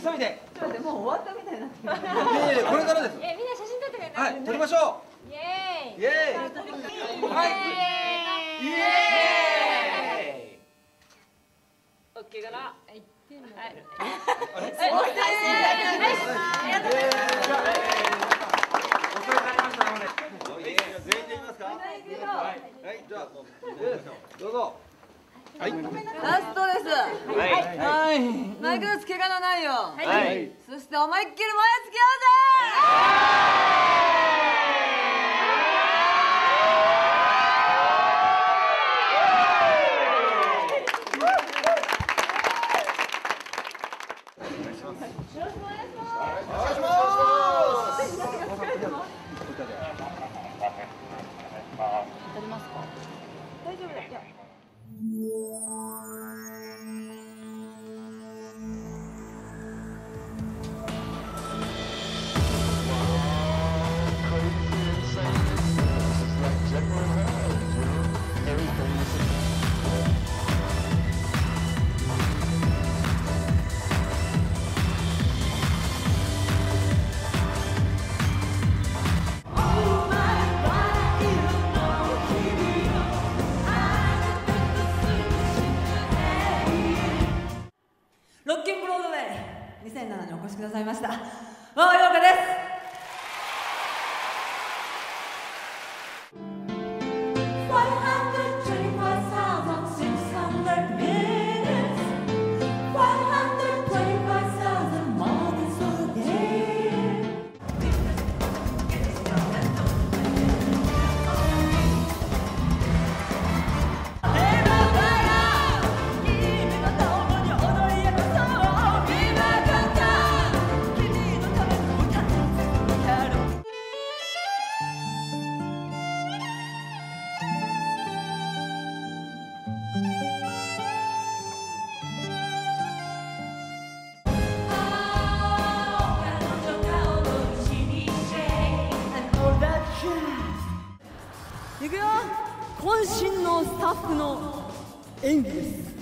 急いで。ちょっと待ってもう終わったみたいになってる。いやいやこれからです。えみんな写真撮ってくれはい撮りましょイエーイ。うイエーイ。はい。イエーイ。オッケーかな。はい。はい。ありがとうございます。お世話になりましたので全員でいきますかはいじゃあどうぞ。はい。ラストです。はいはい。マイクのつけがのないよ。はい。そして思いっきり燃え尽きようぜお越しくださいました。馬場陽子です。渾身のスタッフの演技です。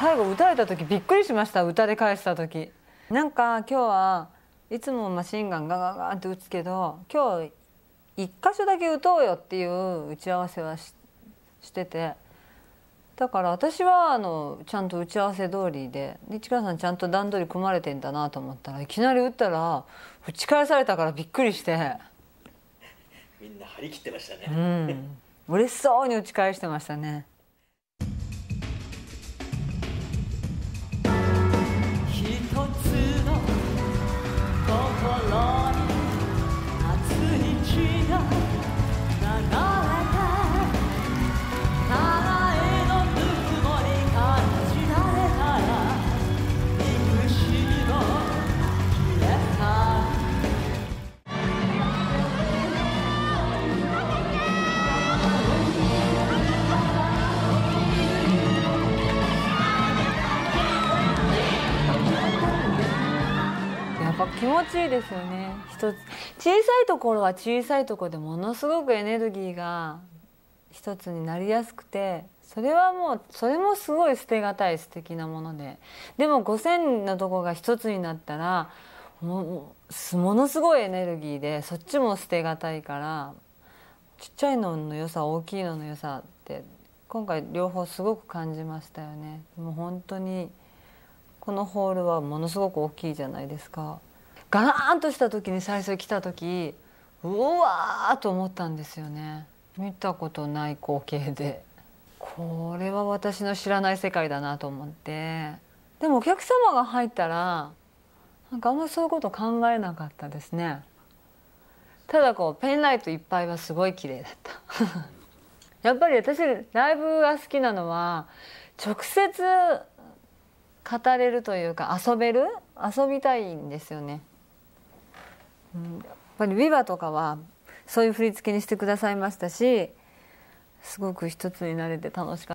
最後歌えた時びっくりしました歌で返した時なんか今日はいつもマシンガンガンガンガンって打つけど今日一箇所だけ打とうよっていう打ち合わせはししててだから私はあのちゃんと打ち合わせ通りでで市川さんちゃんと段取り組まれてんだなと思ったらいきなり打ったら打ち返されたからびっくりして、みんな張り切ってましたね。うん、嬉しそうに打ち返してましたね。つの気持ちいいですよね。一つ小さいところは小さいところでものすごくエネルギーが一つになりやすくてそれはもうそれもすごい捨てがたい素敵なもので。でも5,000のとこが一つになったらもものすごいエネルギーでそっちも捨てがたいからちっちゃいのの良さ大きいのの良さって今回両方すごく感じましたよね。もう本当にこのホールはものすごく大きいじゃないですか。ガーンとした時に最初来た時うわーと思ったんですよね。見たことない光景で。これは私の知らない世界だなと思って。でもお客様が入ったらなんかあんまりそういうこと考えなかったですね。ただこうペンライトいっぱいはすごい綺麗だった。やっぱり私ライブが好きなのは直接語れるというか遊べる？遊びたいんですよね、やっ、ぱり「ビバとかはそういう振り付けにしてくださいましたしすごく一つになれて楽しかった。